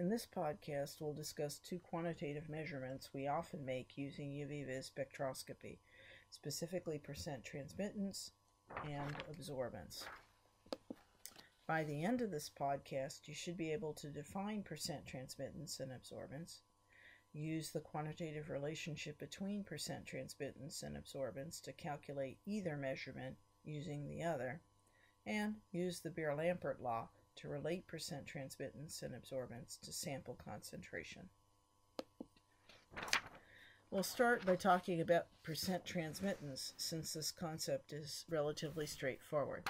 In this podcast, we'll discuss two quantitative measurements we often make using UV-Vis spectroscopy, specifically percent transmittance and absorbance. By the end of this podcast, you should be able to define percent transmittance and absorbance, use the quantitative relationship between percent transmittance and absorbance to calculate either measurement using the other, and use the Beer-Lambert law to relate percent transmittance and absorbance to sample concentration. We'll start by talking about percent transmittance since this concept is relatively straightforward.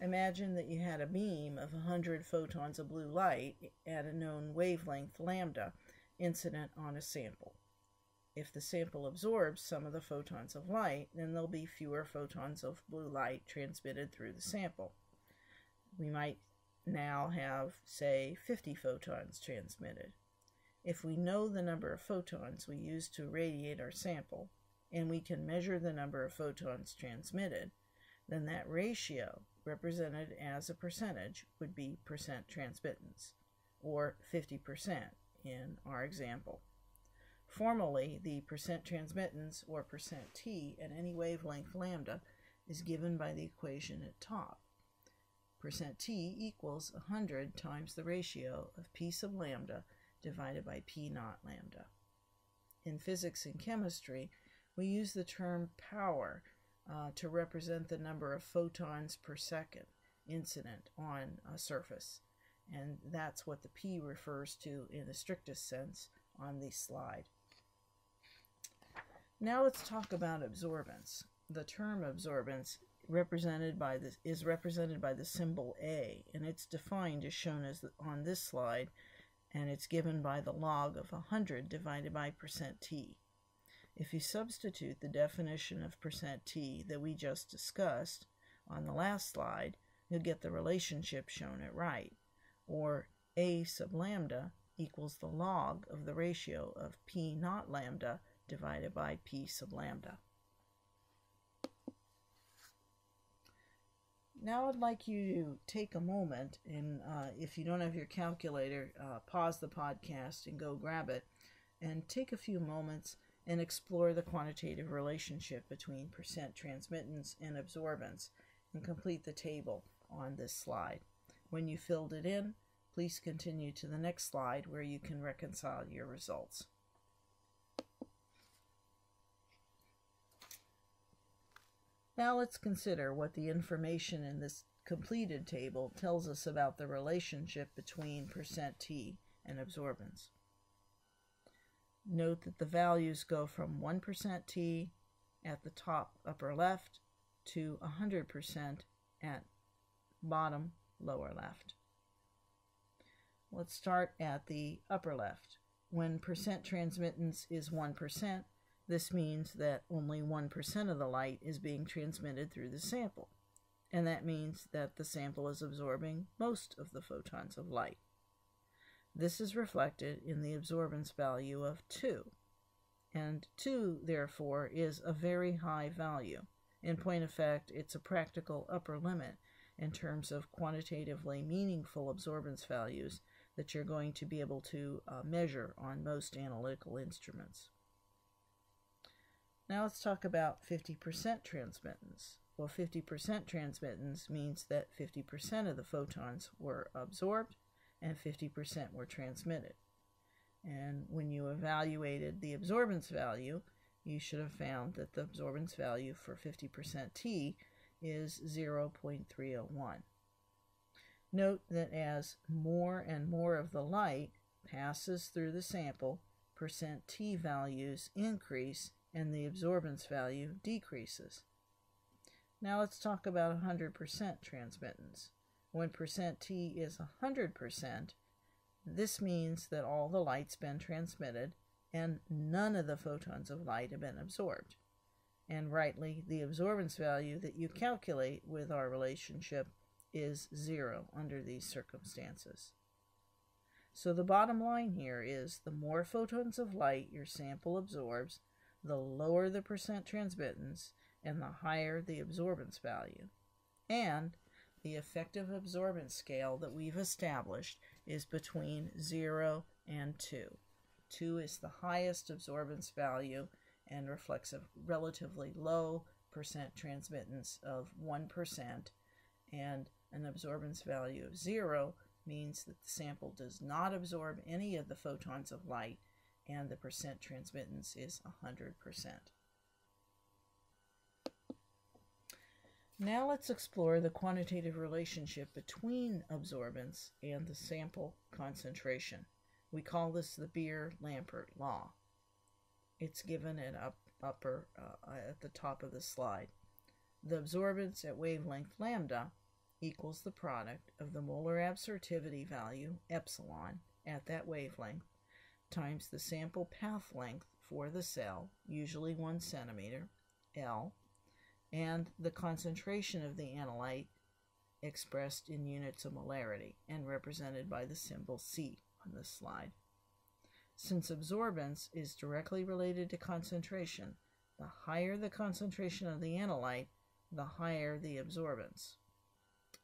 Imagine that you had a beam of 100 photons of blue light at a known wavelength lambda incident on a sample. If the sample absorbs some of the photons of light, then there'll be fewer photons of blue light transmitted through the sample. We might now have, say, 50 photons transmitted. If we know the number of photons we use to radiate our sample, and we can measure the number of photons transmitted, then that ratio, represented as a percentage, would be percent transmittance, or 50% in our example. Formally, the percent transmittance, or percent T, at any wavelength lambda is given by the equation at top percent t equals 100 times the ratio of p sub lambda divided by p naught lambda. In physics and chemistry, we use the term power uh, to represent the number of photons per second incident on a surface. And that's what the P refers to in the strictest sense on the slide. Now let's talk about absorbance. The term absorbance represented by this is represented by the symbol A, and it's defined as shown as the, on this slide, and it's given by the log of 100 divided by percent %t. If you substitute the definition of percent %t that we just discussed on the last slide, you'll get the relationship shown at right, or A sub lambda equals the log of the ratio of P naught lambda divided by P sub lambda. Now I'd like you to take a moment and uh, if you don't have your calculator, uh, pause the podcast and go grab it and take a few moments and explore the quantitative relationship between percent transmittance and absorbance and complete the table on this slide. When you filled it in, please continue to the next slide where you can reconcile your results. Now let's consider what the information in this completed table tells us about the relationship between percent %t and absorbance. Note that the values go from 1% T at the top upper left to 100% at bottom lower left. Let's start at the upper left. When percent transmittance is 1%, this means that only 1% of the light is being transmitted through the sample, and that means that the sample is absorbing most of the photons of light. This is reflected in the absorbance value of 2, and 2, therefore, is a very high value. In point of fact, it's a practical upper limit in terms of quantitatively meaningful absorbance values that you're going to be able to uh, measure on most analytical instruments. Now let's talk about 50% transmittance. Well, 50% transmittance means that 50% of the photons were absorbed and 50% were transmitted. And when you evaluated the absorbance value, you should have found that the absorbance value for 50% T is 0.301. Note that as more and more of the light passes through the sample, percent T values increase and the absorbance value decreases. Now let's talk about 100% transmittance. When percent T is 100%, this means that all the light's been transmitted and none of the photons of light have been absorbed. And rightly, the absorbance value that you calculate with our relationship is zero under these circumstances. So the bottom line here is the more photons of light your sample absorbs, the lower the percent transmittance and the higher the absorbance value. And the effective absorbance scale that we've established is between 0 and 2. 2 is the highest absorbance value and reflects a relatively low percent transmittance of 1%, and an absorbance value of 0 means that the sample does not absorb any of the photons of light and the percent transmittance is 100%. Now let's explore the quantitative relationship between absorbance and the sample concentration. We call this the Beer-Lambert law. It's given at up, upper uh, at the top of the slide. The absorbance at wavelength lambda equals the product of the molar absorptivity value epsilon at that wavelength times the sample path length for the cell, usually one centimeter, L, and the concentration of the analyte expressed in units of molarity and represented by the symbol C on this slide. Since absorbance is directly related to concentration, the higher the concentration of the analyte, the higher the absorbance.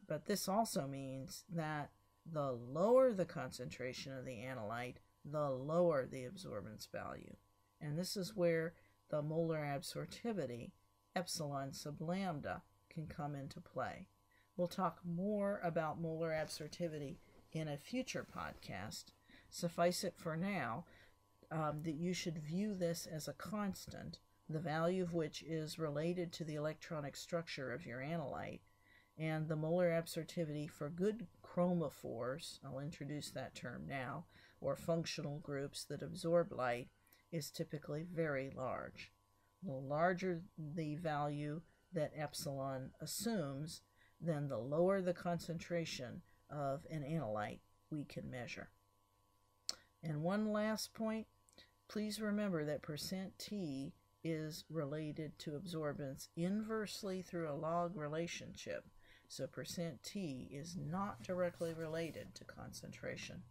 But this also means that the lower the concentration of the analyte, the lower the absorbance value. And this is where the molar absorptivity epsilon sub lambda can come into play. We'll talk more about molar absorptivity in a future podcast. Suffice it for now um, that you should view this as a constant, the value of which is related to the electronic structure of your analyte, and the molar absorptivity for good chromophores, I'll introduce that term now, or functional groups that absorb light, is typically very large. The larger the value that epsilon assumes, then the lower the concentration of an analyte we can measure. And one last point, please remember that percent T is related to absorbance inversely through a log relationship. So percent T is not directly related to concentration.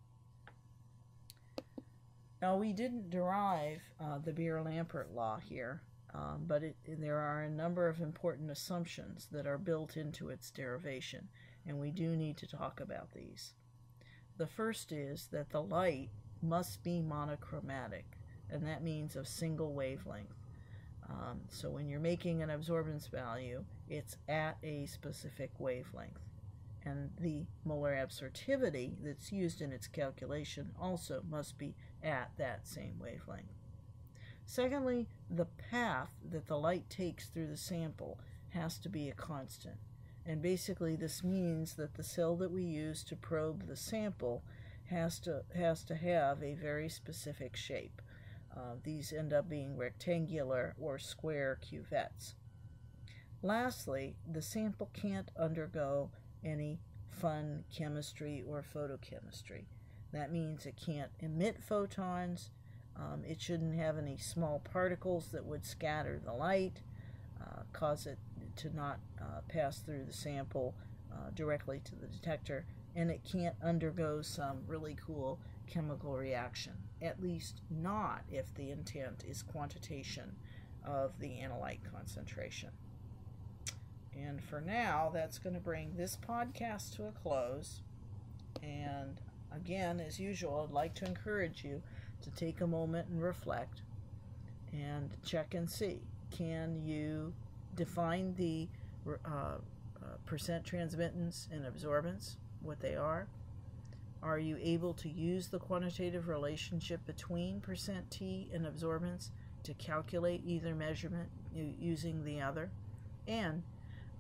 Now we didn't derive uh, the Beer-Lambert law here. Um, but it, there are a number of important assumptions that are built into its derivation, and we do need to talk about these. The first is that the light must be monochromatic, and that means of single wavelength. Um, so when you're making an absorbance value, it's at a specific wavelength. And the molar absorptivity that's used in its calculation also must be at that same wavelength. Secondly, the path that the light takes through the sample has to be a constant. And basically this means that the cell that we use to probe the sample has to, has to have a very specific shape. Uh, these end up being rectangular or square cuvettes. Lastly, the sample can't undergo any fun chemistry or photochemistry. That means it can't emit photons, um, it shouldn't have any small particles that would scatter the light, uh, cause it to not uh, pass through the sample uh, directly to the detector, and it can't undergo some really cool chemical reaction, at least not if the intent is quantitation of the analyte concentration. And for now, that's going to bring this podcast to a close. And again, as usual, I'd like to encourage you to take a moment and reflect and check and see can you define the uh, uh, percent transmittance and absorbance, what they are? Are you able to use the quantitative relationship between percent T and absorbance to calculate either measurement using the other? And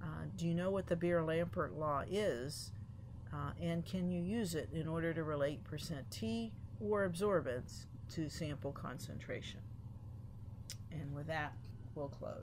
uh, do you know what the Beer-Lambert law is? Uh, and can you use it in order to relate percent T or absorbance to sample concentration. And with that, we'll close.